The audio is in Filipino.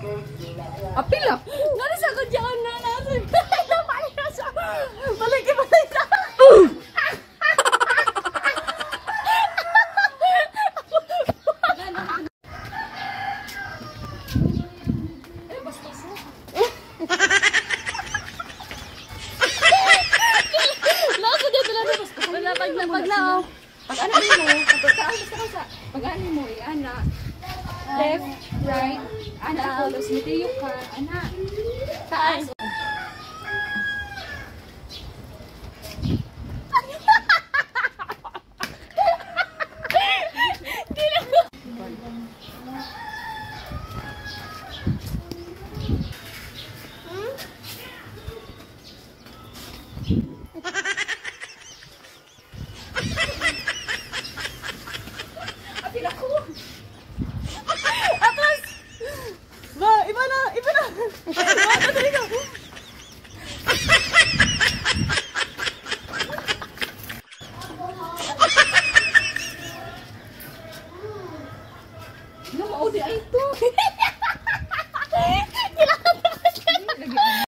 Apil ah. Nari sa ko diyan na natin. Balik na siya. Balik balik basta. Wala pag pag na. Pag ano mo, pag sa ano mo, eh, ana. Left, right, ana ako, tapos mitiyo ka, ana. Taas. Apil ako. Nama audit itu.